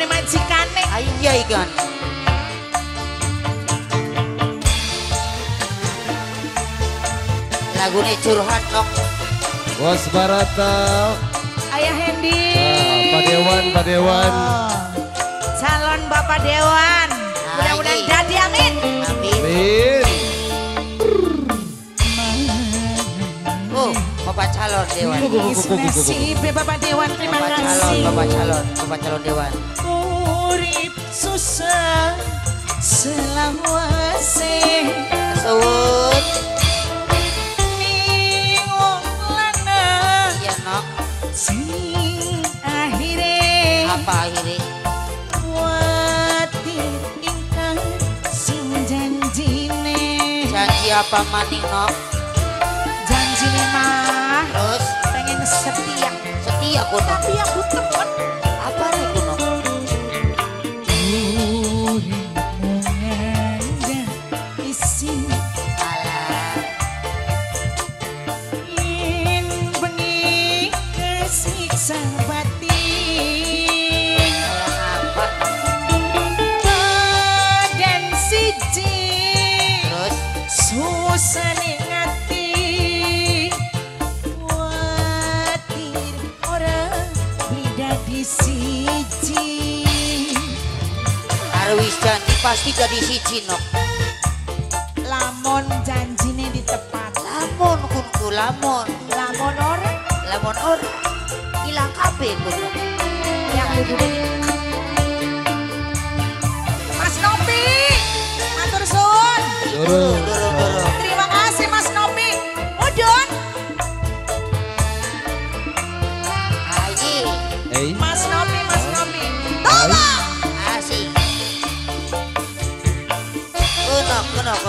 Ayo ya ikan. Lagunya curhat nok. Bos Barata. Ayah Hendy. Nah, Pak Dewan, Pak Dewan. Oh, calon Bapak Dewan. Mudah-mudahan Amin. jadi amin. Amin. Amin. Oh, Bapak calon dewan. Bapak Dewan terima Bapak calon, kasih. Bapak calon, Bapak calon dewan. Selawase lanang Iya nok. sing akhire Apa akhirnya? watir ingkang sing janjine Janji apa maning nok? janjine mah Terus pengen setia setia aku nok. tapi aku Susane ngati Watir ora siji. Arwis janji pasti jadi siji nok. Lamun janjine ditepat. Lamun kunku lamun. Lamun ora Lamun or hilang kabeh kudu. Yang kudune Mas Nopi Matur suwun. Terima kasih Mas Nopi. Udun, Aji. Eh, Mas Nopi, Mas Nopi. Kunok.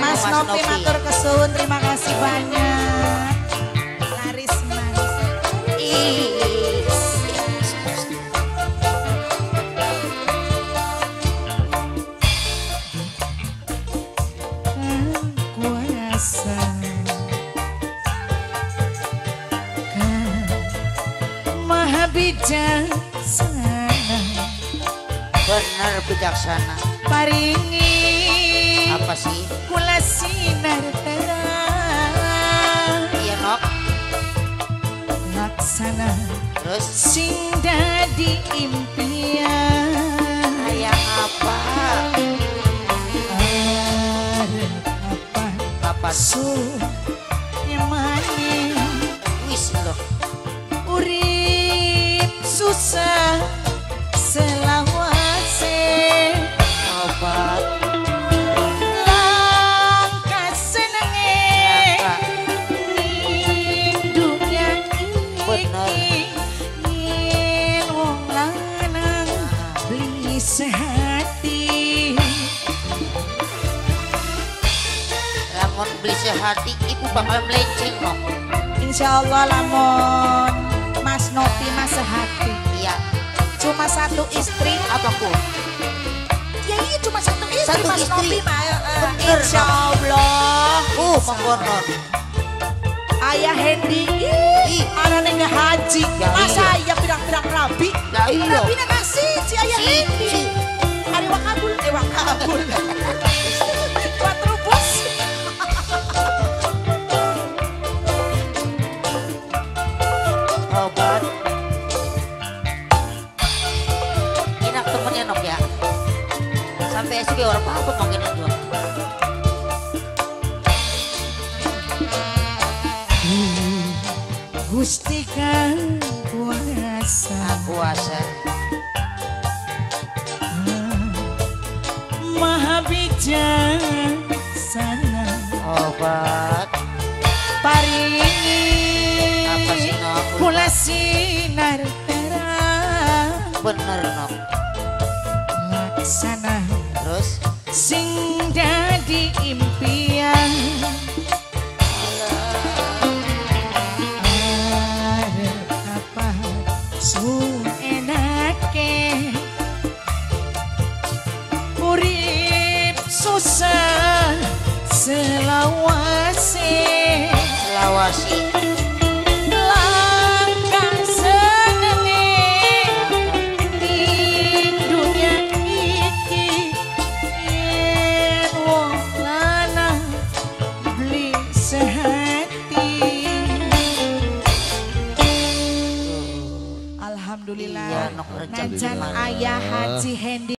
Mas Nopi Nopi. matur kesuwun, terima kasih banyak. Bijaksana Bener bijaksana. paringi Apa sih? kula sinar terang Iya nok. laksana Terus sing dadi impian sayang apa? arep apa Apa su Sehati, ibu bakal melenceng nok. Insya Allah lamun Mas Nopi mas sehati Iya. cuma satu istri Apa ku? ya iya cuma satu istri Satu Mas istri. Nopi mah eh, eh, Bener, Insya Allah Uh, mengkonon. Ayah Hendy Ih. anaknya haji Ya, masa iya. iya pirang-pirang rabi Lah iya. rabi kasih si Ayah Si, Hendy si. hari wakabul eh wakabul SB orang apa makin itu. Gusti kan kuasa Puasa. Maha bijaksana Obat. paringi Apa sih nok? kula sinar nok Najan ayah Haji Hendi